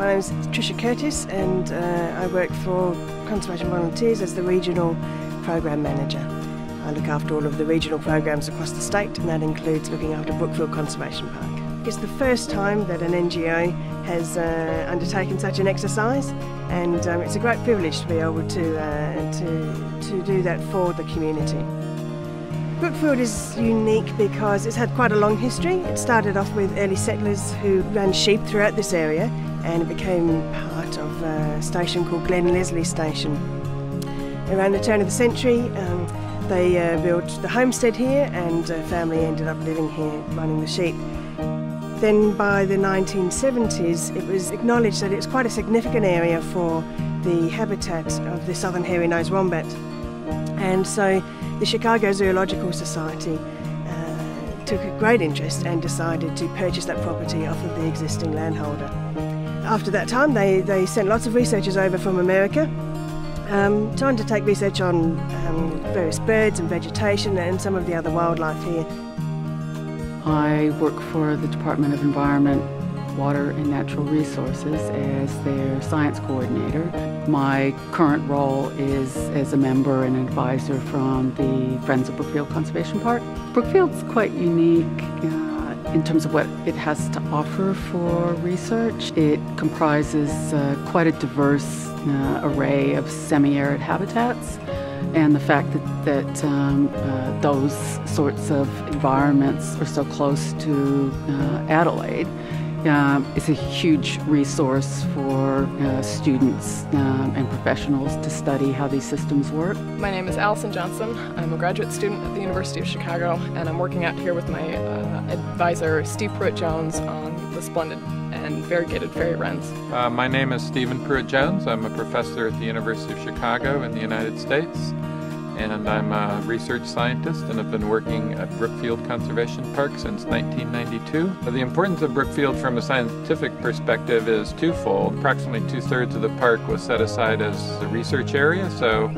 my name is Tricia Curtis and uh, I work for Conservation Volunteers as the Regional Program Manager. I look after all of the regional programs across the state and that includes looking after Brookfield Conservation Park. It's the first time that an NGO has uh, undertaken such an exercise and um, it's a great privilege to be able to, uh, to, to do that for the community. Brookfield is unique because it's had quite a long history. It started off with early settlers who ran sheep throughout this area and it became part of a station called Glen Leslie Station. Around the turn of the century, um, they uh, built the homestead here and a family ended up living here running the sheep. Then by the 1970s, it was acknowledged that it's quite a significant area for the habitat of the southern hairy-nosed wombat. And so the Chicago Zoological Society uh, took a great interest and decided to purchase that property off of the existing landholder. After that time, they, they sent lots of researchers over from America um, trying to take research on um, various birds and vegetation and some of the other wildlife here. I work for the Department of Environment Water and Natural Resources as their science coordinator. My current role is as a member and advisor from the Friends of Brookfield Conservation Park. Brookfield's quite unique uh, in terms of what it has to offer for research. It comprises uh, quite a diverse uh, array of semi-arid habitats and the fact that, that um, uh, those sorts of environments are so close to uh, Adelaide uh, is a huge resource for uh, students um, and professionals to study how these systems work. My name is Allison Johnson. I'm a graduate student at the University of Chicago and I'm working out here with my uh, advisor Steve Pruett-Jones on the splendid and variegated fairy wrens. Uh, my name is Stephen Pruett-Jones. I'm a professor at the University of Chicago in the United States and I'm a research scientist and have been working at Brookfield Conservation Park since 1992. The importance of Brookfield from a scientific perspective is twofold. Approximately two-thirds of the park was set aside as a research area, so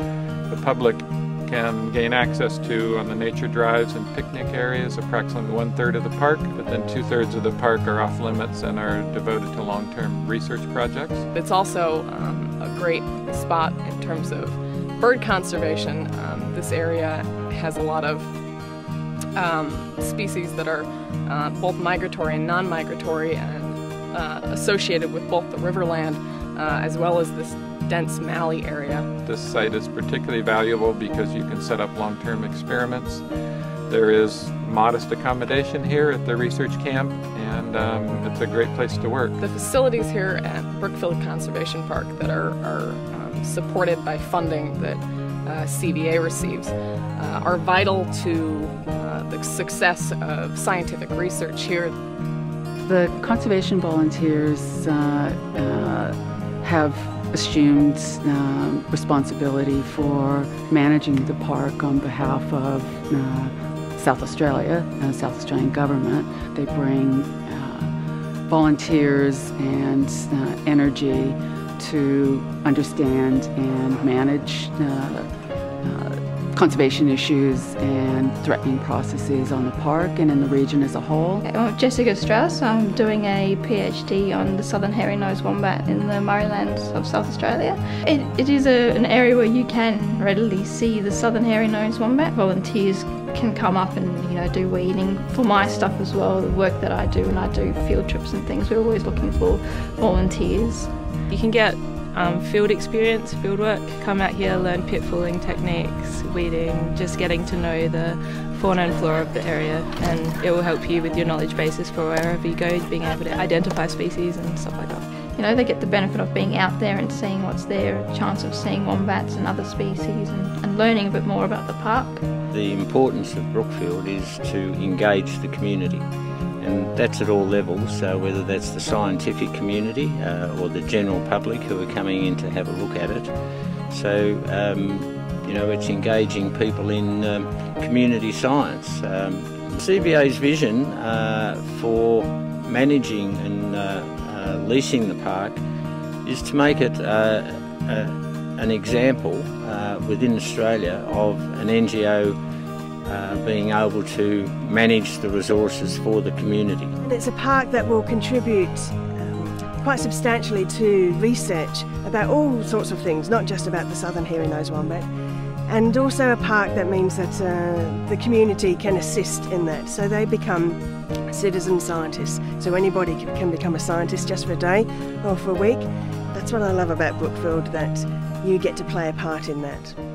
the public can gain access to on the nature drives and picnic areas approximately one-third of the park, but then two-thirds of the park are off limits and are devoted to long-term research projects. It's also um, a great spot in terms of bird conservation, um, this area has a lot of um, species that are uh, both migratory and non-migratory and uh, associated with both the riverland uh, as well as this dense mallee area. This site is particularly valuable because you can set up long-term experiments. There is modest accommodation here at the research camp and um, it's a great place to work. The facilities here at Brookfield Conservation Park that are, are supported by funding that uh, CVA receives, uh, are vital to uh, the success of scientific research here. The conservation volunteers uh, uh, have assumed uh, responsibility for managing the park on behalf of South Australia, South Australian government. They bring volunteers and energy to understand and manage uh, uh, conservation issues and threatening processes on the park and in the region as a whole. Uh, I'm Jessica Strauss. I'm doing a PhD on the southern hairy-nosed wombat in the Murraylands of South Australia. It, it is a, an area where you can readily see the southern hairy-nosed wombat. Volunteers can come up and you know do weeding for my stuff as well, the work that I do and I do field trips and things. We're always looking for volunteers. You can get um, field experience, field work, come out here, learn pitfalling techniques, weeding, just getting to know the fauna and flora of the area and it will help you with your knowledge basis for wherever you go, being able to identify species and stuff like that. You know, they get the benefit of being out there and seeing what's there, a chance of seeing wombats and other species and, and learning a bit more about the park. The importance of Brookfield is to engage the community and that's at all levels, so whether that's the scientific community uh, or the general public who are coming in to have a look at it. So, um, you know, it's engaging people in um, community science. Um, CVA's vision uh, for managing and uh, uh leasing the park is to make it uh, an example uh, within Australia of an NGO uh, being able to manage the resources for the community. It's a park that will contribute um, quite substantially to research about all sorts of things, not just about the southern hairy-nosed wombat. And also a park that means that uh, the community can assist in that. So they become citizen scientists. So anybody can become a scientist just for a day or for a week. That's what I love about Brookfield, that you get to play a part in that.